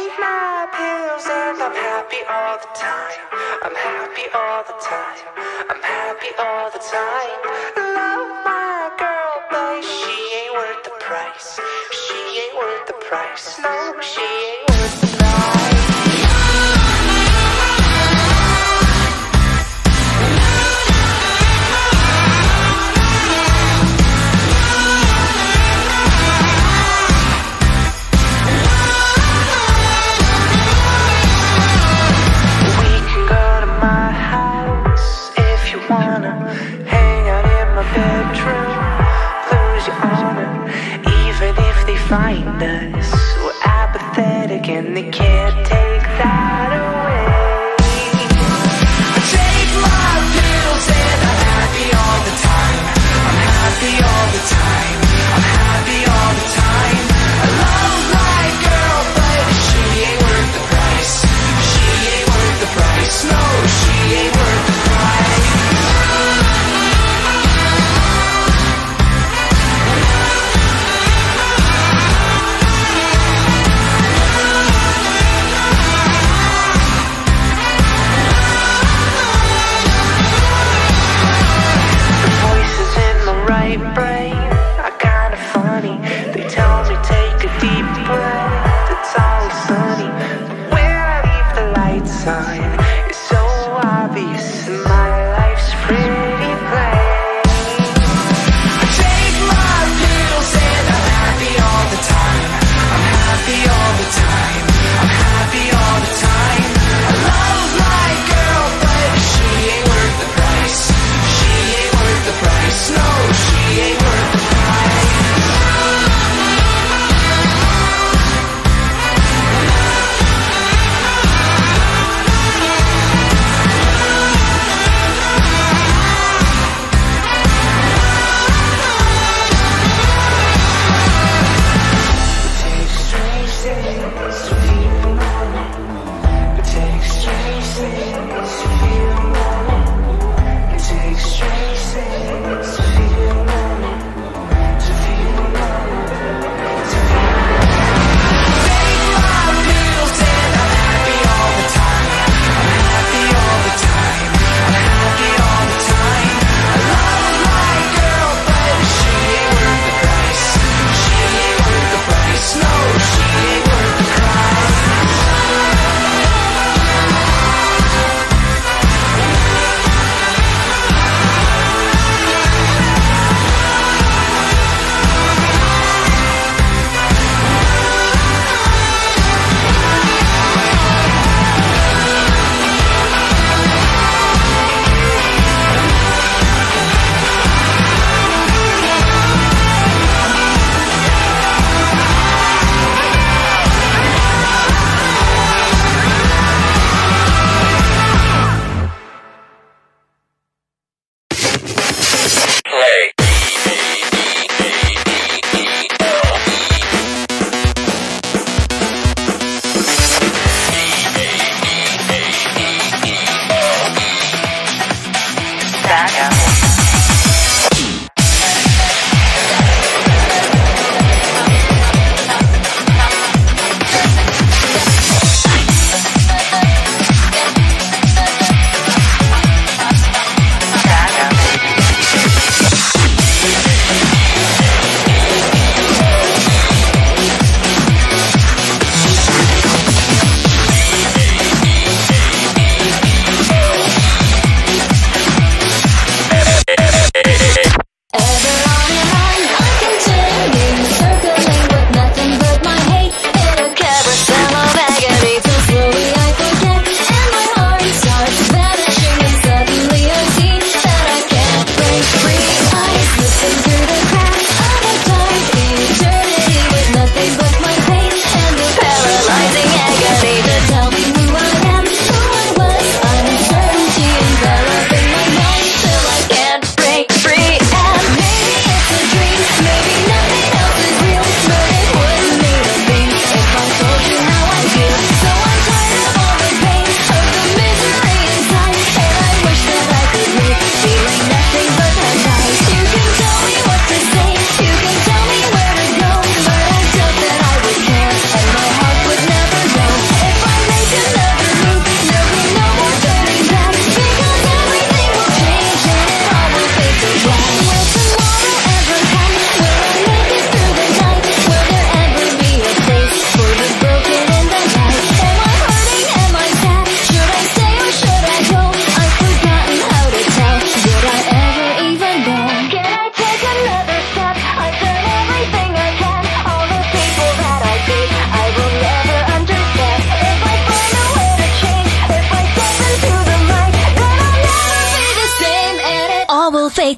take my pills and I'm happy all the time. I'm happy all the time. I'm happy all the time. Love my girl, but she ain't worth the price. She ain't worth the price. No, she ain't.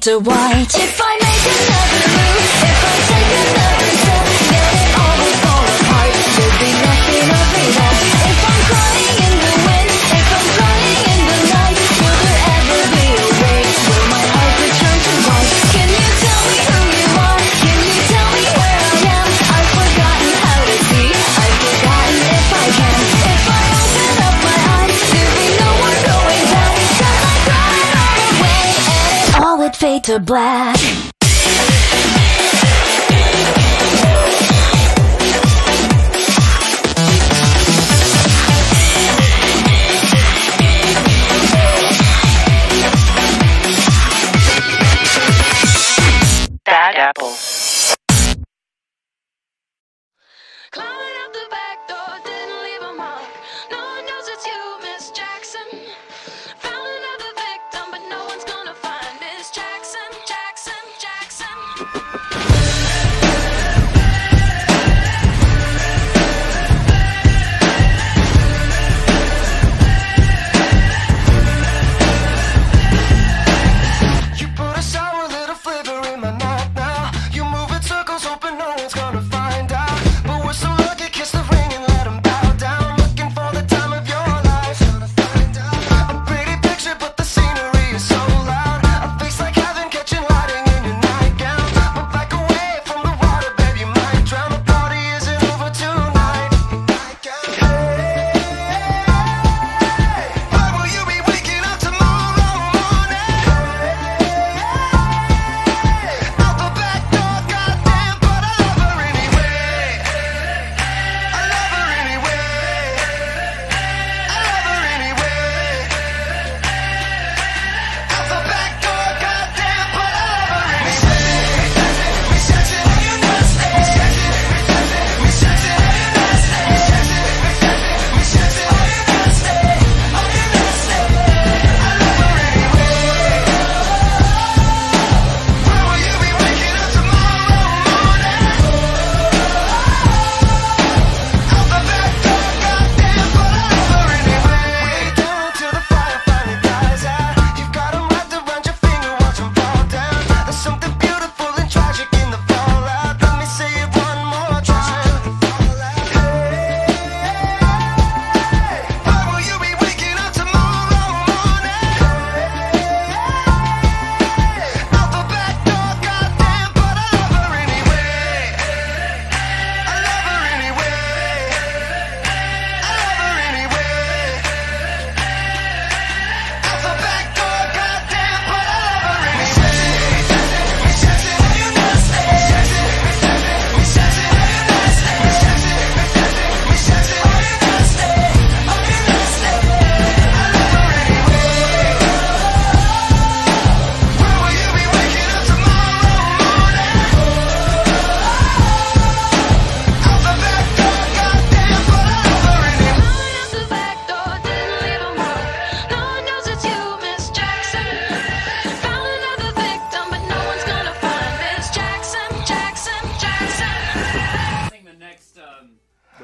after white If I make another move If I take another to black. out.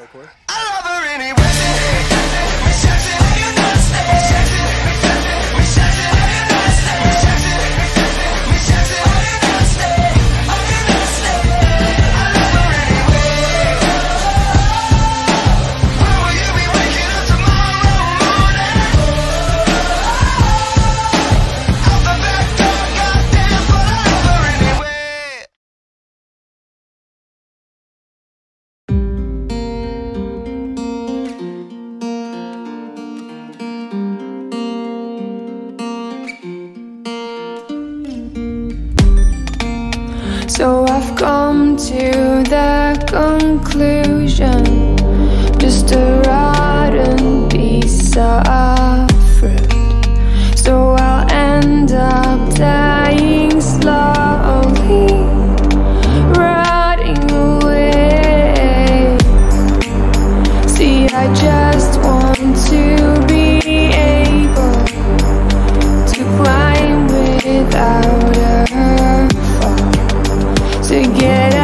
quick. quiere.